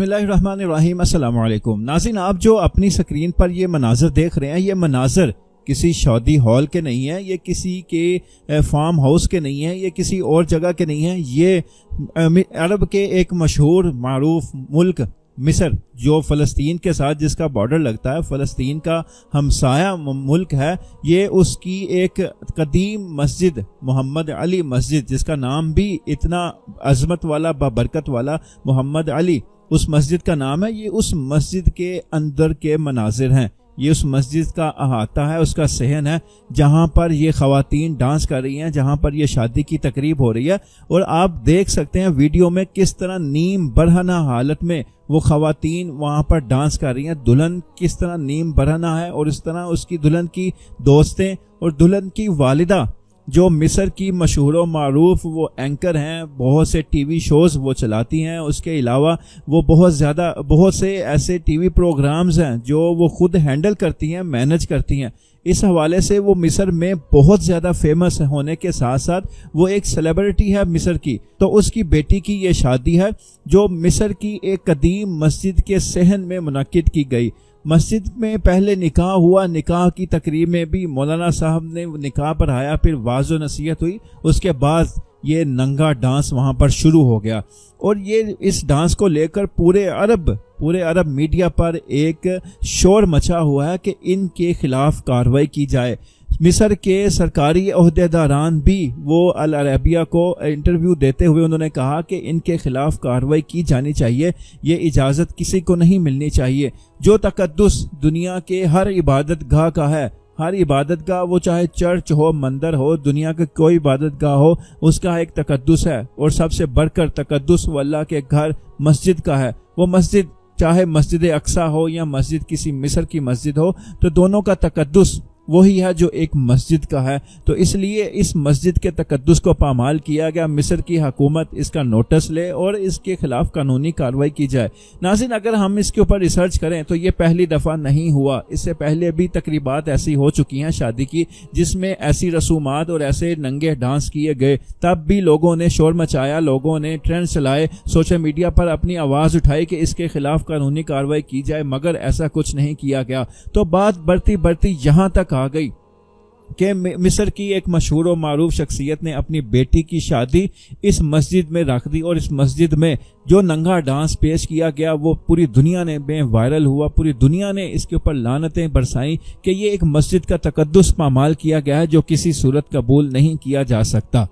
बसमीम अल्लाम नाजिन, आप जो अपनी स्क्रीन पर ये मनाजर देख रहे हैं, ये मनाजर किसी शादी हॉल के नहीं है, ये किसी के फार्म हाउस के नहीं है, ये किसी और जगह के नहीं है, ये अरब के एक मशहूर, मरूफ मुल्क मिस्र, जो फ़लस्तीन के साथ जिसका बॉर्डर लगता है, फ़लस्तीन का हमसाया मुल्क है, ये उसकी एक कदीम मस्जिद, मोहम्मद अली मस्जिद, जिसका नाम भी इतना अजमत वाला बरकत वाला, मोहम्मद अली। उस मस्जिद का नाम है, ये उस मस्जिद के अंदर के मनाजिर हैं। ये उस मस्जिद का अहाता है, उसका सहन है, जहाँ पर ये खातन डांस कर रही हैं, जहाँ पर ये शादी की तकरीब हो रही है। और आप देख सकते हैं वीडियो में किस तरह नीम बरहना हालत में वो खातन वहाँ पर डांस कर रही हैं। दुल्हन किस तरह नीम बरहना है और इस तरह उसकी दुल्हन की दोस्तें और दुल्हन की वालिदा जो मिस्र की मशहूर मरूफ वो एंकर हैं, बहुत से टीवी शोज़ वो चलाती हैं, उसके अलावा वो बहुत ज़्यादा, बहुत से ऐसे टीवी प्रोग्राम्स हैं जो वो खुद हैंडल करती हैं मैनेज करती हैं। इस हवाले से वो मिस्र में बहुत ज़्यादा फ़ेमस होने के साथ साथ वो एक सेलिब्रिटी है मिस्र की। तो उसकी बेटी की ये शादी है, जो मिस्र की एक कदीम मस्जिद के सहन में मुनद की गई। मस्जिद में पहले निकाह हुआ, निकाह की तकरीब में भी मौलाना साहब ने निकाह पर आया, फिर वाजो नसीहत हुई, उसके बाद ये नंगा डांस वहाँ पर शुरू हो गया। और ये इस डांस को लेकर पूरे अरब पूरे अरब मीडिया पर एक शोर मचा हुआ है कि इनके खिलाफ कार्रवाई की जाए। मिस्र के सरकारी अहदेदारान भी वो अल अरबिया को इंटरव्यू देते हुए उन्होंने कहा कि इनके खिलाफ कार्रवाई की जानी चाहिए, ये इजाज़त किसी को नहीं मिलनी चाहिए। जो तकदस दुनिया के हर इबादत गाह का है, हर इबादत गाह, वो चाहे चर्च हो, मंदिर हो, दुनिया का कोई इबादत गाह हो, उसका एक तकदस है। और सबसे बढ़कर तकदस वल्ला के घर, मस्जिद का है। वो मस्जिद, चाहे मस्जिद अक्सा हो या मस्जिद किसी मिस्र की मस्जिद हो तो दोनों का तकदस वही है जो एक मस्जिद का है। तो इसलिए इस मस्जिद के तकदस को पामाल किया गया। मिस्र की हकूमत इसका नोटिस ले और इसके खिलाफ कानूनी कार्रवाई की जाए। नाजिन, अगर हम इसके ऊपर रिसर्च करें तो ये पहली दफ़ा नहीं हुआ। इससे पहले भी तकरीबात ऐसी हो चुकी हैं शादी की, जिसमें ऐसी रसूमात और ऐसे नंगे डांस किए गए। तब भी लोगों ने शोर मचाया, लोगों ने ट्रेंड चलाए, सोशल मीडिया पर अपनी आवाज़ उठाई कि इसके खिलाफ कानूनी कार्रवाई की जाए, मगर ऐसा कुछ नहीं किया गया। तो बात बढ़ती बढ़ती यहाँ तक आ गई कि मिस्र की एक मशहूर और मरूफ शख्सियत ने अपनी बेटी की शादी इस मस्जिद में रख दी और इस मस्जिद में जो नंगा डांस पेश किया गया, वो पूरी दुनिया ने में वायरल हुआ, पूरी दुनिया ने इसके ऊपर लानतें बरसाई कि ये एक मस्जिद का तकदस पामाल किया गया है जो किसी सूरत कबूल नहीं किया जा सकता।